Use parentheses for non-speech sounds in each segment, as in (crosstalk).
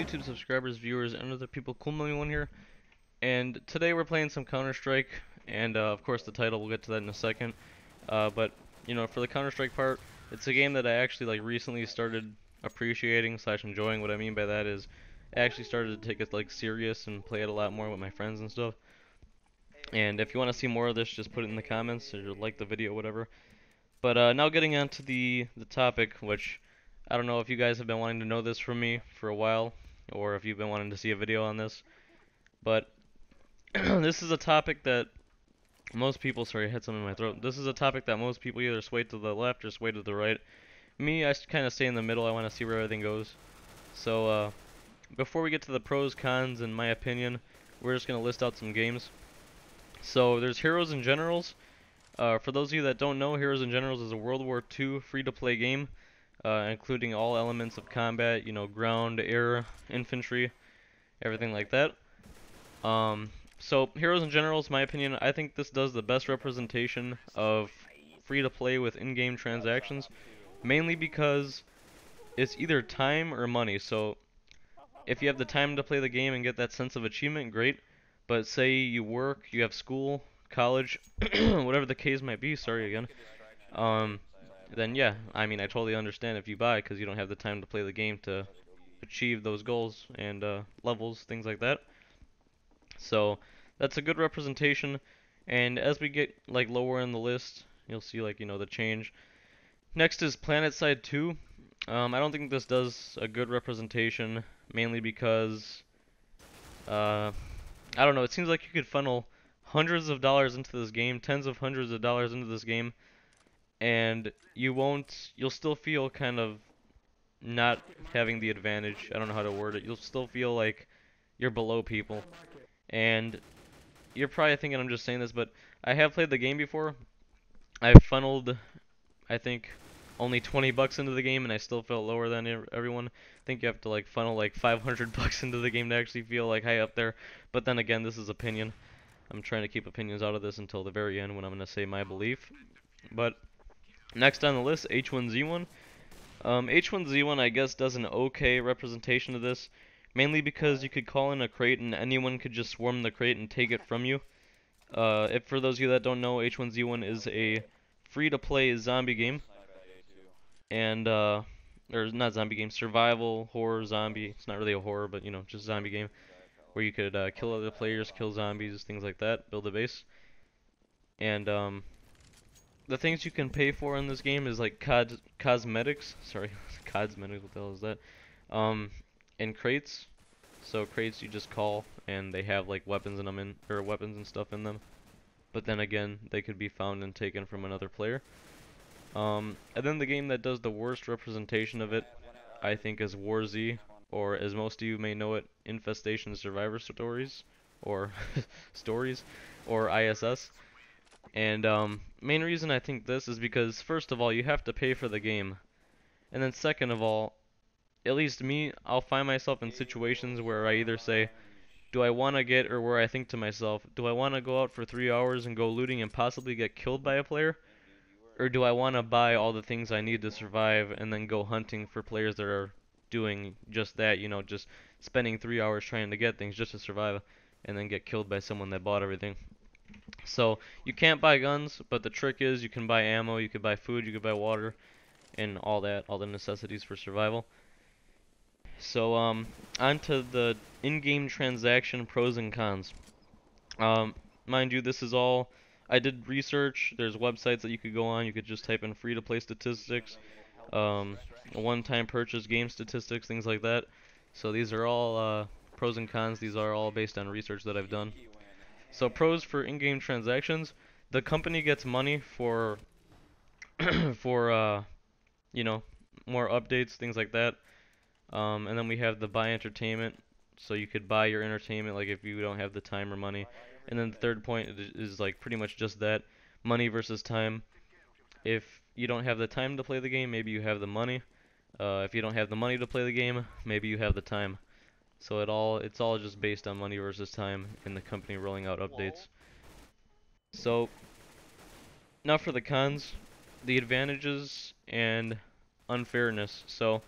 YouTube subscribers, viewers, and other people. Cool Mummy One here, and today we're playing some Counter Strike, and uh, of course the title. We'll get to that in a second. Uh, but you know, for the Counter Strike part, it's a game that I actually like recently started appreciating slash enjoying. What I mean by that is, I actually started to take it like serious and play it a lot more with my friends and stuff. And if you want to see more of this, just put it in the comments or like the video, whatever. But uh, now getting on to the the topic, which I don't know if you guys have been wanting to know this from me for a while, or if you've been wanting to see a video on this, but (clears throat) this is a topic that most people, sorry, I had something in my throat. This is a topic that most people either sway to the left or sway to the right. Me, I kind of stay in the middle. I want to see where everything goes. So, uh, before we get to the pros, cons, and my opinion, we're just going to list out some games. So, there's Heroes and Generals. Uh, for those of you that don't know, Heroes and Generals is a World War II free-to-play game uh, including all elements of combat, you know, ground, air, infantry, everything like that. Um, so, Heroes and Generals, my opinion, I think this does the best representation of free-to-play with in-game transactions, mainly because it's either time or money. So, if you have the time to play the game and get that sense of achievement, great. But say you work, you have school, college, (clears throat) whatever the case might be, sorry again. Um, then yeah, I mean, I totally understand if you buy because you don't have the time to play the game to achieve those goals and uh, levels, things like that. So that's a good representation. And as we get like lower in the list, you'll see like you know the change. Next is PlanetSide 2. Um, I don't think this does a good representation, mainly because uh, I don't know. It seems like you could funnel hundreds of dollars into this game, tens of hundreds of dollars into this game, and you won't you'll still feel kind of not having the advantage. I don't know how to word it. You'll still feel like you're below people. And you're probably thinking I'm just saying this, but I have played the game before. I've funneled I think only 20 bucks into the game and I still felt lower than everyone. I think you have to like funnel like 500 (laughs) bucks into the game to actually feel like high up there. But then again, this is opinion. I'm trying to keep opinions out of this until the very end when I'm going to say my belief. But Next on the list, H1Z1. Um, H1Z1 I guess does an okay representation of this, mainly because you could call in a crate and anyone could just swarm the crate and take it from you. Uh, if for those of you that don't know, H1Z1 is a free-to-play zombie game, and uh, or not zombie game, survival horror zombie. It's not really a horror, but you know, just zombie game where you could uh, kill other players, kill zombies, things like that, build a base, and um, the things you can pay for in this game is like cos cosmetics. Sorry, (laughs) cosmetics. What the hell is that? Um, and crates. So crates you just call, and they have like weapons in them in or weapons and stuff in them. But then again, they could be found and taken from another player. Um, and then the game that does the worst representation of it, I think, is War Z, or as most of you may know it, Infestation Survivor Stories, or (laughs) Stories, or ISS. And um, main reason I think this is because first of all, you have to pay for the game. And then second of all, at least me, I'll find myself in situations where I either say, do I want to get, or where I think to myself, do I want to go out for three hours and go looting and possibly get killed by a player? Or do I want to buy all the things I need to survive and then go hunting for players that are doing just that, you know, just spending three hours trying to get things just to survive and then get killed by someone that bought everything? So you can't buy guns, but the trick is you can buy ammo, you can buy food, you can buy water, and all that, all the necessities for survival. So um, on to the in-game transaction pros and cons. Um, mind you, this is all, I did research, there's websites that you could go on, you could just type in free-to-play statistics, um, one-time purchase game statistics, things like that. So these are all uh, pros and cons, these are all based on research that I've done. So pros for in-game transactions, the company gets money for (clears throat) for uh, you know more updates, things like that. Um, and then we have the buy entertainment, so you could buy your entertainment like if you don't have the time or money. And then the third point is like pretty much just that, money versus time. If you don't have the time to play the game, maybe you have the money. Uh, if you don't have the money to play the game, maybe you have the time. So it all it's all just based on money versus time and the company rolling out updates. So now for the cons, the advantages and unfairness. So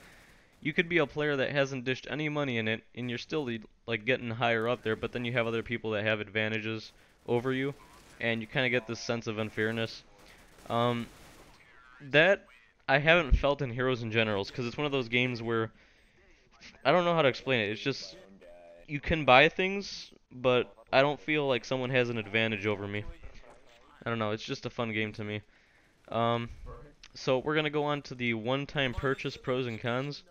you could be a player that hasn't dished any money in it, and you're still like getting higher up there. But then you have other people that have advantages over you, and you kind of get this sense of unfairness. Um, that I haven't felt in Heroes and Generals because it's one of those games where I don't know how to explain it. It's just you can buy things, but I don't feel like someone has an advantage over me. I don't know. It's just a fun game to me. Um, so we're gonna go on to the one-time purchase pros and cons.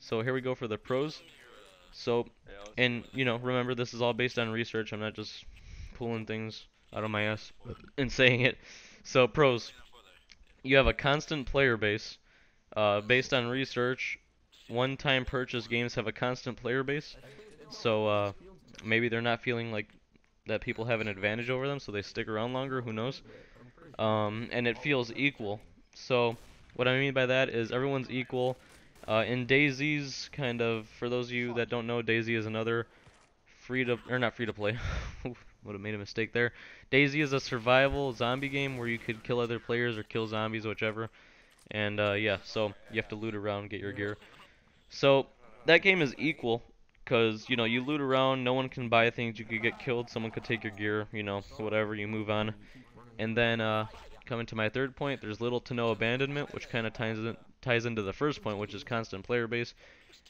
So here we go for the pros. So, and you know, remember this is all based on research. I'm not just pulling things out of my ass and saying it. So pros, you have a constant player base. Uh, based on research, one-time purchase games have a constant player base. So uh, maybe they're not feeling like that people have an advantage over them, so they stick around longer. Who knows? Um, and it feels equal. So what I mean by that is everyone's equal. Uh, in DayZ's, kind of, for those of you that don't know, DayZ is another free to, or not free to play. (laughs) Would have made a mistake there. DayZ is a survival zombie game where you could kill other players or kill zombies, whichever. And uh, yeah, so you have to loot around, get your gear. So that game is equal because you know you loot around, no one can buy things, you could get killed, someone could take your gear, you know, whatever. You move on, and then uh, coming to my third point, there's little to no abandonment, which kind of ties in, ties into the first point, which is constant player base,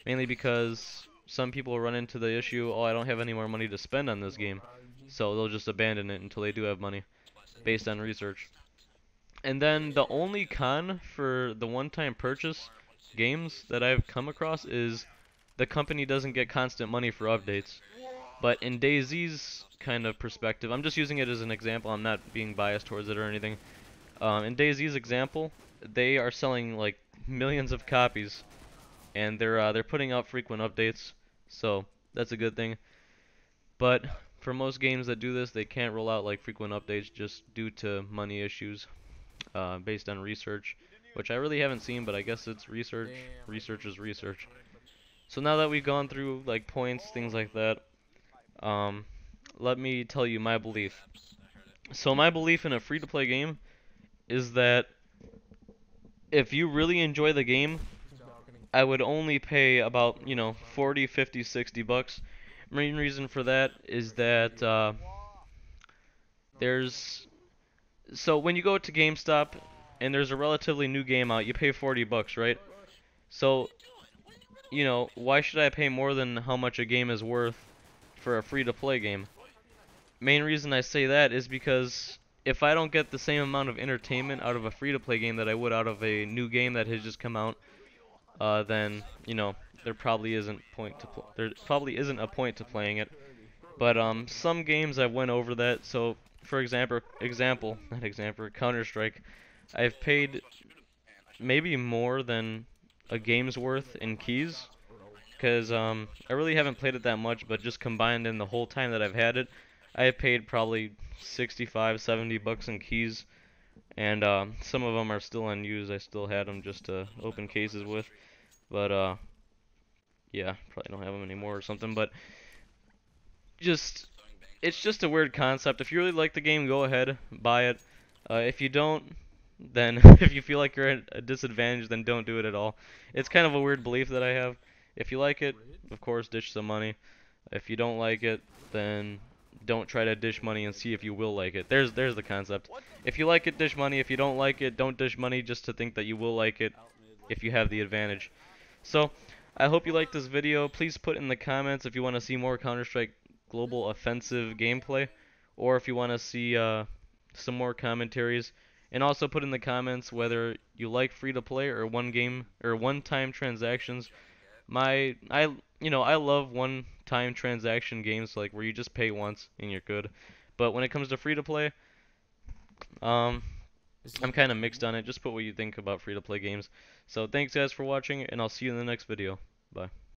mainly because some people run into the issue, oh, I don't have any more money to spend on this game, so they'll just abandon it until they do have money, based on research. And then the only con for the one-time purchase games that I've come across is the company doesn't get constant money for updates. But in DayZ's kind of perspective, I'm just using it as an example, I'm not being biased towards it or anything. Um, in DayZ's example, they are selling like millions of copies, and they're uh, they're putting out frequent updates, so that's a good thing. But for most games that do this, they can't roll out like frequent updates just due to money issues, uh, based on research, which I really haven't seen, but I guess it's research. Research is research. So now that we've gone through like points, things like that, um, let me tell you my belief. So my belief in a free-to-play game is that if you really enjoy the game, I would only pay about, you know, 40, 50, 60 bucks. Main reason for that is that uh, there's so when you go to GameStop and there's a relatively new game out, you pay 40 bucks, right? So, you know, why should I pay more than how much a game is worth for a free-to-play game? Main reason I say that is because if I don't get the same amount of entertainment out of a free-to-play game that I would out of a new game that has just come out, uh, then you know there probably isn't point to there probably isn't a point to playing it. But um, some games I went over that. So for example, example (laughs) not example Counter Strike, I've paid maybe more than a game's worth in keys because um, I really haven't played it that much, but just combined in the whole time that I've had it, I have paid probably 65, 70 bucks in keys, and uh, some of them are still unused. I still had them just to open cases with, but uh, yeah, probably don't have them anymore or something. But just, it's just a weird concept. If you really like the game, go ahead, buy it. Uh, if you don't, then (laughs) if you feel like you're at a disadvantage, then don't do it at all. It's kind of a weird belief that I have. If you like it, of course, dish some money. If you don't like it, then don't try to dish money and see if you will like it. There's there's the concept. If you like it, dish money. If you don't like it, don't dish money just to think that you will like it if you have the advantage. So, I hope you liked this video. Please put in the comments if you want to see more Counter-Strike Global Offensive gameplay or if you want to see uh, some more commentaries. And also put in the comments whether you like free-to-play or one game or one-time transactions. My I you know, I love one time transaction games like where you just pay once and you're good. But when it comes to free to play, um, I'm kind of mixed on it. Just put what you think about free to play games. So thanks guys for watching, and I'll see you in the next video. Bye.